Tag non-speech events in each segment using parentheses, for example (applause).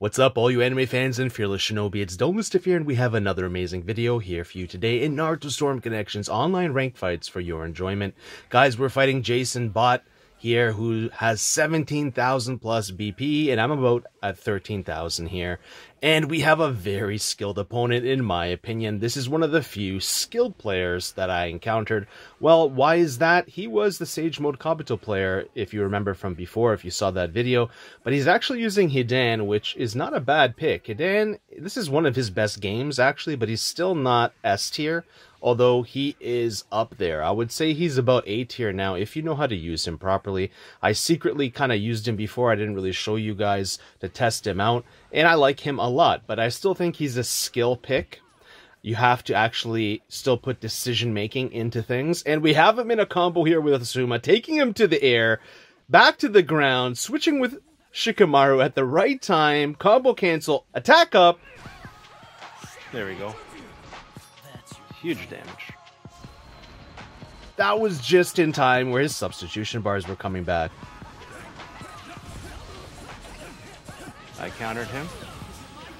What's up, all you anime fans and fearless shinobi? It's Domustif here, and we have another amazing video here for you today in Naruto Storm Connections online ranked fights for your enjoyment. Guys, we're fighting Jason Bot here who has 17,000 plus BP, and I'm about at 13,000 here. And we have a very skilled opponent, in my opinion. This is one of the few skilled players that I encountered. Well, why is that? He was the Sage Mode Kabuto player, if you remember from before, if you saw that video. But he's actually using Hidan, which is not a bad pick. Hidan, this is one of his best games, actually, but he's still not S tier although he is up there. I would say he's about A tier now if you know how to use him properly. I secretly kind of used him before. I didn't really show you guys to test him out, and I like him a lot, but I still think he's a skill pick. You have to actually still put decision making into things, and we have him in a combo here with Asuma, taking him to the air, back to the ground, switching with Shikamaru at the right time, combo cancel, attack up. There we go. Huge damage. That was just in time where his substitution bars were coming back. I countered him.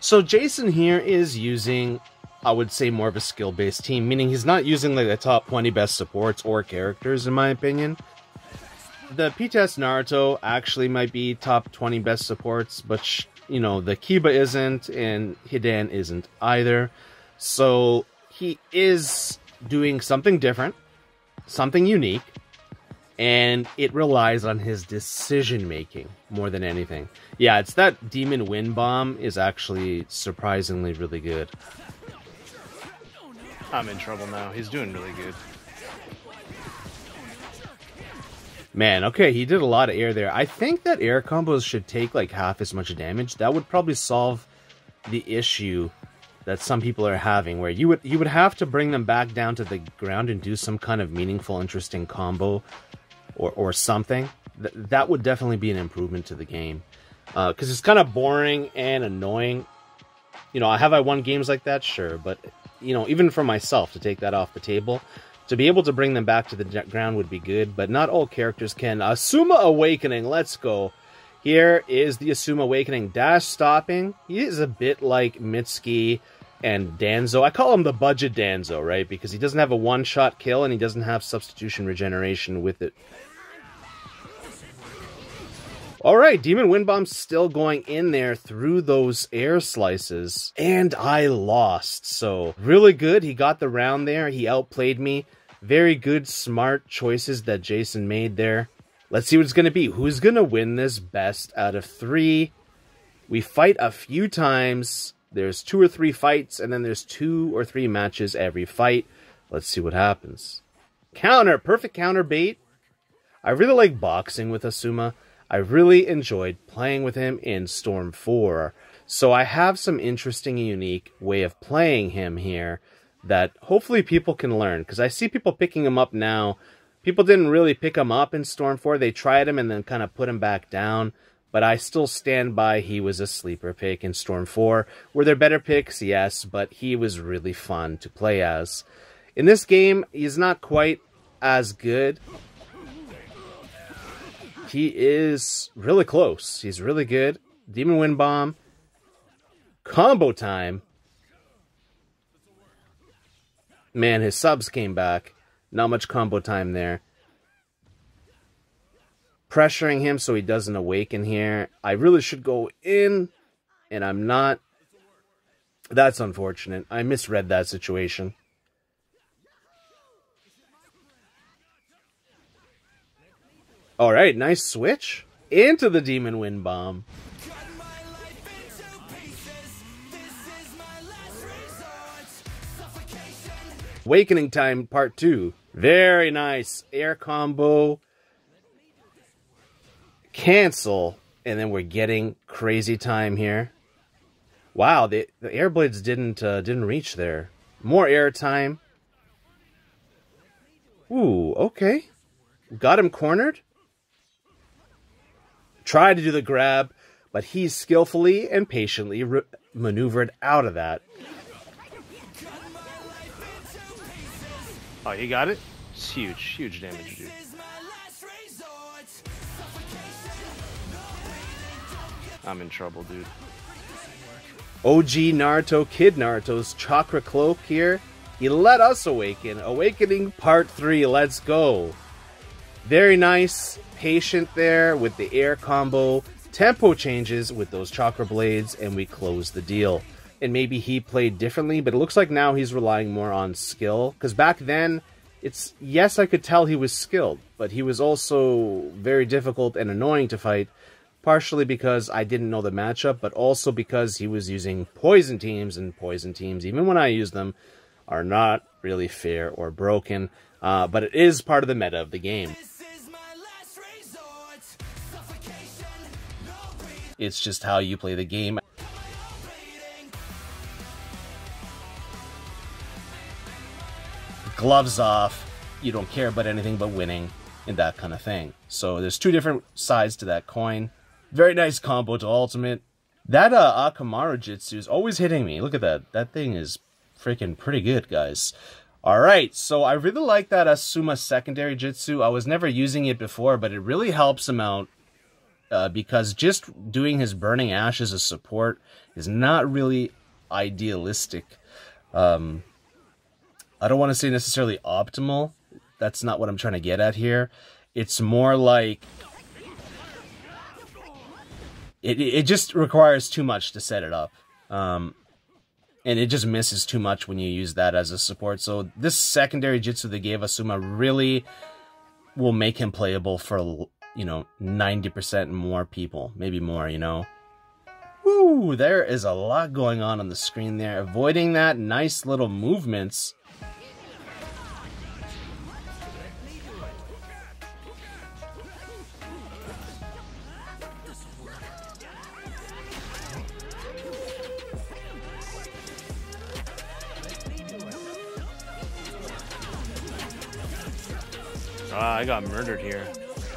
So Jason here is using, I would say, more of a skill-based team, meaning he's not using like the top 20 best supports or characters, in my opinion. The PTS Naruto actually might be top 20 best supports, but, you know, the Kiba isn't, and Hidan isn't either. So he is doing something different, something unique, and it relies on his decision making more than anything. Yeah, it's that Demon Wind Bomb is actually surprisingly really good. I'm in trouble now. He's doing really good. Man, okay, he did a lot of air there. I think that air combos should take like half as much damage. That would probably solve the issue that some people are having where you would you would have to bring them back down to the ground and do some kind of meaningful interesting combo or or something. Th- that would definitely be an improvement to the game. Because uh, it's kind of boring and annoying. You know I have i won games like that sure but you know even for myself to take that off the table to be able to bring them back to the ground would be good but not all characters can. Asuma awakening let's go. Here is the Asuma Awakening. Dash stopping. He is a bit like Mitsuki and Danzo. I call him the budget Danzo, right? Because he doesn't have a one shot kill and he doesn't have substitution regeneration with it. Alright, Demon Wind Bomb's still going in there through those air slices. And I lost. So, really good. He got the round there. He outplayed me. Very good, smart choices that Jason made there. Let's see what it's going to be. Who's going to win this best out of three? We fight a few times. There's two or three fights, and then there's two or three matches every fight. Let's see what happens. Counter! Perfect counter bait. I really like boxing with Asuma. I really enjoyed playing with him in Storm 4. So I have some interesting and unique way of playing him here that hopefully people can learn. Because I see people picking him up now. People didn't really pick him up in Storm 4. They tried him and then kind of put him back down but I still stand by he was a sleeper pick in Storm 4. Were there better picks? Yes, but he was really fun to play as. In this game, he's not quite as good. He is really close. He's really good. Demon Wind Bomb. Combo time. Man, his subs came back. Not much combo time there pressuring him so he doesn't awaken here. I really should go in, and I'm not. That's unfortunate. I misread that situation. All right, nice switch into the Demon Wind Bomb. Awakening Time Part 2. Very nice. Air combo cancel, and then we're getting crazy time here. Wow, the the air blades didn't uh, didn't reach there. More air time. Ooh, okay. Got him cornered. Tried to do the grab, but he skillfully and patiently maneuvered out of that. Oh, he got it? It's huge, huge damage, dude. I'm in trouble, dude. OG Naruto, Kid Naruto's Chakra Cloak here. He let us awaken. Awakening Part 3, let's go. Very nice, patient there with the air combo. Tempo changes with those Chakra Blades, and we close the deal. And maybe he played differently, but it looks like now he's relying more on skill. Because back then, it's yes, I could tell he was skilled, but he was also very difficult and annoying to fight partially because I didn't know the matchup, but also because he was using poison teams, and poison teams, even when I use them, are not really fair or broken. Uh, but it is part of the meta of the game. It's just how you play the game. Gloves off, you don't care about anything but winning, and that kind of thing. So there's two different sides to that coin. Very nice combo to ultimate. That uh, Akamaru Jitsu is always hitting me. Look at that. That thing is freaking pretty good, guys. Alright, so I really like that Asuma secondary Jitsu. I was never using it before, but it really helps him out. Uh, because just doing his Burning Ash as a support is not really idealistic. Um, I don't want to say necessarily optimal. That's not what I'm trying to get at here. It's more like it, it just requires too much to set it up. Um, and it just misses too much when you use that as a support. So this secondary Jitsu they gave Asuma really will make him playable for, you know, 90% more people. Maybe more, you know. Woo! There is a lot going on on the screen there. Avoiding that, nice little movements Ah, I got murdered here.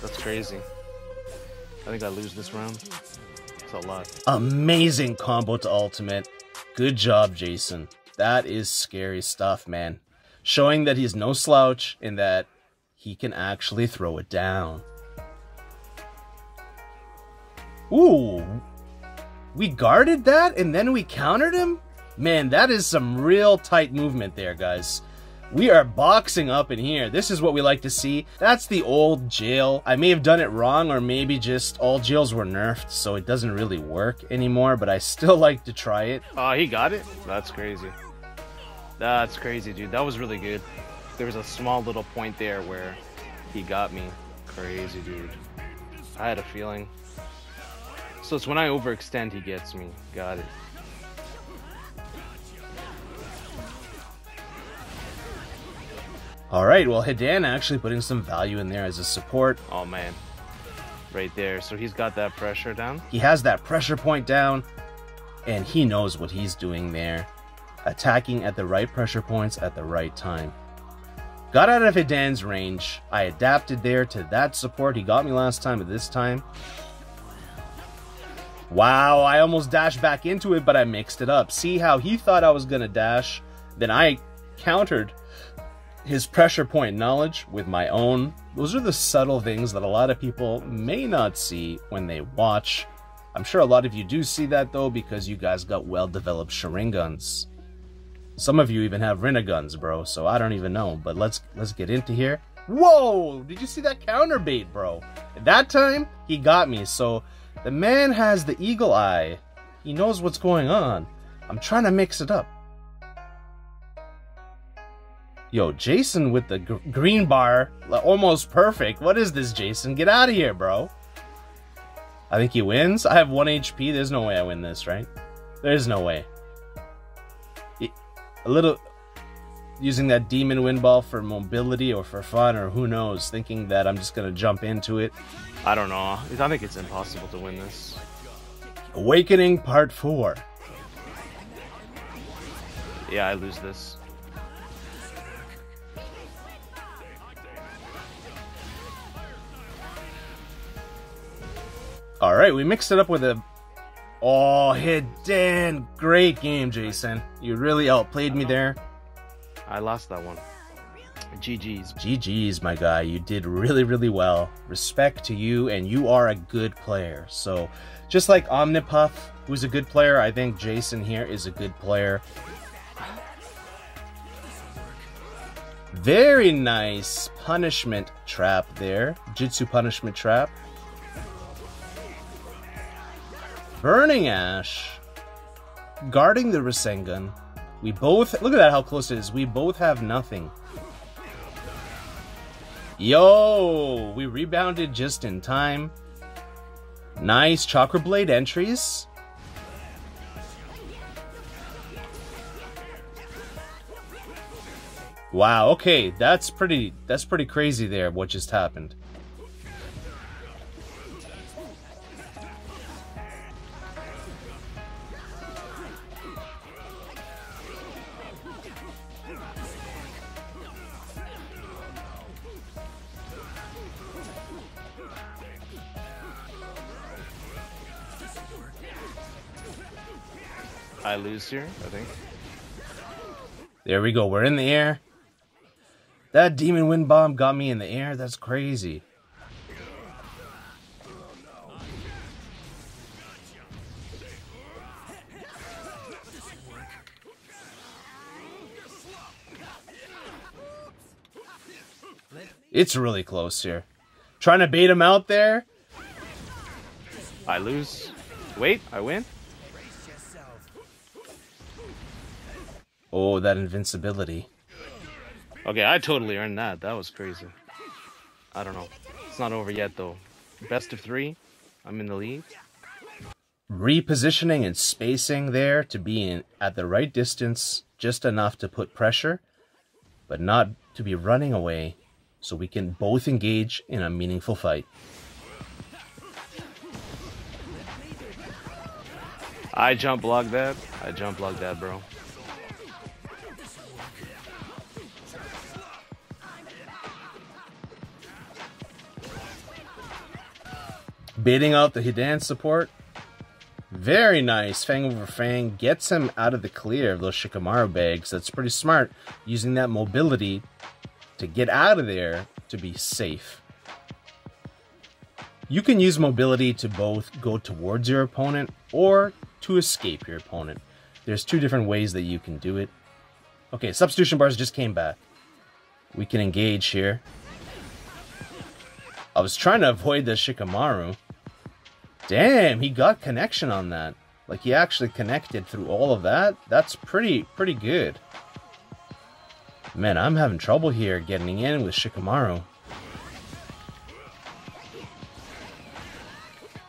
That's crazy. I think I lose this round. It's a lot. Amazing combo to ultimate. Good job, Jason. That is scary stuff, man. Showing that he's no slouch and that he can actually throw it down. Ooh. We guarded that and then we countered him? Man, that is some real tight movement there, guys. We are boxing up in here. This is what we like to see. That's the old jail. I may have done it wrong or maybe just all jails were nerfed so it doesn't really work anymore, but I still (laughs) like to try it. Oh, he got it? That's crazy. That's crazy, dude. That was really good. There was a small little point there where he got me. Crazy, dude. I had a feeling. So it's when I overextend he gets me. Got it. All right, well, Hidan actually putting some value in there as a support. Oh, man. Right there. So he's got that pressure down? He has that pressure point down, and he knows what he's doing there. Attacking at the right pressure points at the right time. Got out of Hidan's range. I adapted there to that support. He got me last time, but this time... Wow, I almost dashed back into it, but I mixed it up. See how he thought I was going to dash? Then I countered his pressure point knowledge with my own. Those are the subtle things that a lot of people may not see when they watch. I'm sure a lot of you do see that though because you guys got well developed Sharingans. Some of you even have Rinnegans, bro, so I don't even know. But let's let's get into here. Whoa! Did you see that counter bait, bro? At that time, he got me, so the man has the eagle eye. He knows what's going on. I'm trying to mix it up. Yo, Jason with the green bar, almost perfect. What is this, Jason? Get out of here, bro. I think he wins. I have 1 HP. There's no way I win this, right? There's no way. A little... Using that demon wind ball for mobility or for fun or who knows. Thinking that I'm just going to jump into it. I don't know. I think it's impossible to win this. Awakening Part 4. Yeah, I lose this. All right, we mixed it up with a. Oh, hit Dan. Great game, Jason. You really outplayed me there. I lost that one. GG's. GG's, my guy. You did really, really well. Respect to you, and you are a good player. So, just like Omnipuff, who's a good player, I think Jason here is a good player. Very nice punishment trap there. Jitsu punishment trap. Burning Ash. Guarding the Rasengan. We both... Look at that, how close it is. We both have nothing. Yo! We rebounded just in time. Nice Chakra Blade entries. Wow, okay, that's pretty that's pretty crazy there what just happened. I lose here, I think. There we go. We're in the air. That demon wind bomb got me in the air. That's crazy. It's really close here. Trying to bait him out there. I lose. Wait, I win? Oh, that invincibility. Okay, I totally earned that. That was crazy. I don't know. It's not over yet, though. Best of three. I'm in the lead. Repositioning and spacing there to be in, at the right distance, just enough to put pressure, but not to be running away, so we can both engage in a meaningful fight. I jump block that. I jump block that, bro. Baiting out the Hidan support. Very nice. Fang over Fang gets him out of the clear of those Shikamaru bags. That's pretty smart. Using that mobility to get out of there to be safe. You can use mobility to both go towards your opponent or to escape your opponent. There's two different ways that you can do it. Okay, substitution bars just came back. We can engage here. I was trying to avoid the Shikamaru. Damn, he got connection on that. Like, he actually connected through all of that. That's pretty, pretty good. Man, I'm having trouble here getting in with Shikamaru.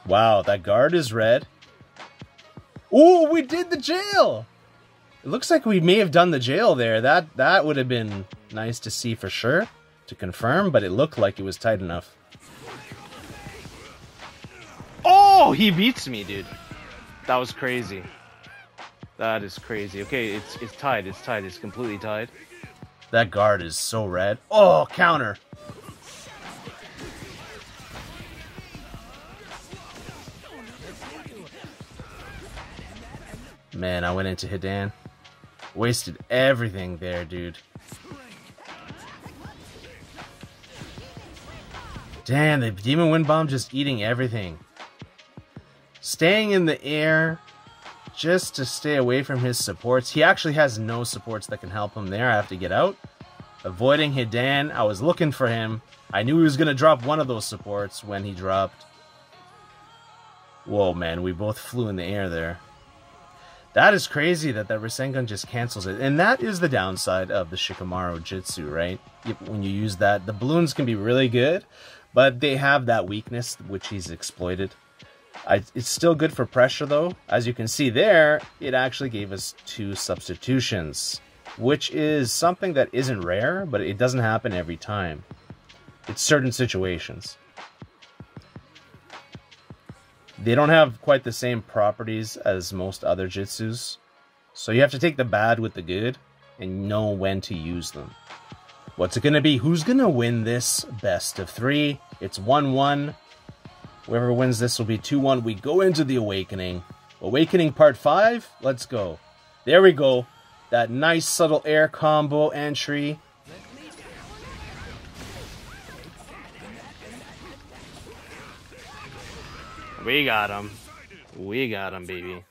Wow, that guard is red. Ooh, we did the jail! It looks like we may have done the jail there. That that would have been nice to see for sure, to confirm, but it looked like it was tight enough. Oh, he beats me, dude. That was crazy. That is crazy. Okay, it's it's tied. It's tied. It's completely tied. That guard is so red. Oh, counter. Man, I went into Hidan. Wasted everything there, dude. Damn, the Demon Wind Bomb just eating everything. Staying in the air just to stay away from his supports. He actually has no supports that can help him there. I have to get out. Avoiding Hidan. I was looking for him. I knew he was going to drop one of those supports when he dropped. Whoa, man. We both flew in the air there. That is crazy that that Rasengan just cancels it. And that is the downside of the Shikamaru Jitsu, right? When you use that, the balloons can be really good, but they have that weakness which he's exploited. I, it's still good for pressure though. As you can see there, it actually gave us two substitutions, which is something that isn't rare, but it doesn't happen every time. It's certain situations. They don't have quite the same properties as most other jitsus, so you have to take the bad with the good and know when to use them. What's it going to be? Who's going to win this best of three? It's 1-1. Whoever wins this will be 2-1. We go into the Awakening. Awakening Part 5. Let's go. There we go. That nice subtle air combo entry. We got him. We got him, baby.